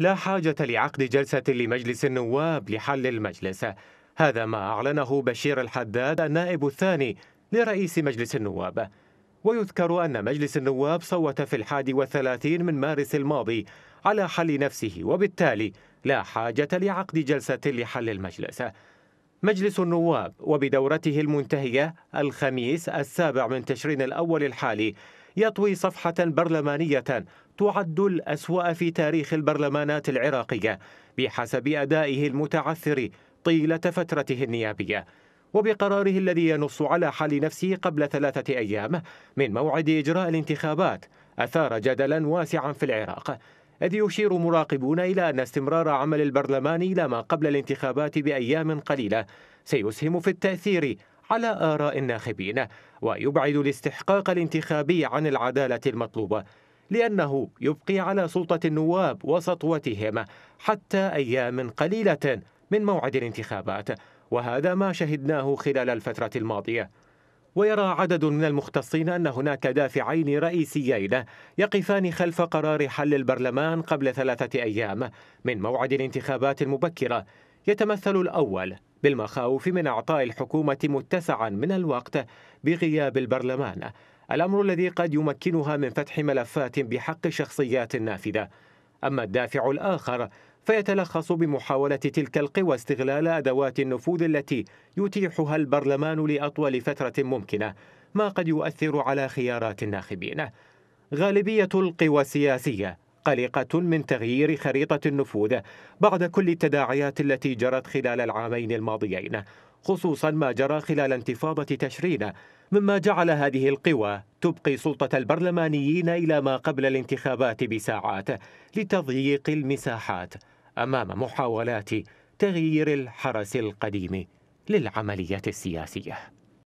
لا حاجة لعقد جلسة لمجلس النواب لحل المجلس. هذا ما أعلنه بشير الحداد النائب الثاني لرئيس مجلس النواب. ويذكر أن مجلس النواب صوت في الحادي والثلاثين من مارس الماضي على حل نفسه وبالتالي لا حاجة لعقد جلسة لحل المجلس. مجلس النواب وبدورته المنتهية الخميس السابع من تشرين الأول الحالي يطوي صفحة برلمانية تعد الأسوأ في تاريخ البرلمانات العراقية بحسب أدائه المتعثر طيلة فترته النيابية وبقراره الذي ينص على حل نفسه قبل ثلاثة أيام من موعد إجراء الانتخابات أثار جدلا واسعا في العراق إذ يشير مراقبون إلى أن استمرار عمل البرلمان إلى ما قبل الانتخابات بأيام قليلة سيسهم في التأثير على آراء الناخبين ويبعد الاستحقاق الانتخابي عن العدالة المطلوبة لأنه يبقي على سلطة النواب وسطوتهم حتى أيام قليلة من موعد الانتخابات وهذا ما شهدناه خلال الفترة الماضية. ويرى عدد من المختصين أن هناك دافعين رئيسيين يقفان خلف قرار حل البرلمان قبل ثلاثة أيام من موعد الانتخابات المبكرة يتمثل الأول بالمخاوف من إعطاء الحكومة متسعا من الوقت بغياب البرلمان. الأمر الذي قد يمكنها من فتح ملفات بحق شخصيات نافذة. أما الدافع الآخر فيتلخص بمحاولة تلك القوى استغلال أدوات النفوذ التي يتيحها البرلمان لأطول فترة ممكنة ما قد يؤثر على خيارات الناخبين. غالبية القوى السياسية قلقة من تغيير خريطة النفوذ بعد كل التداعيات التي جرت خلال العامين الماضيين خصوصا ما جرى خلال انتفاضة تشرين مما جعل هذه القوى تبقي سلطة البرلمانيين إلى ما قبل الانتخابات بساعات لتضييق المساحات أمام محاولات تغيير الحرس القديم للعملية السياسية.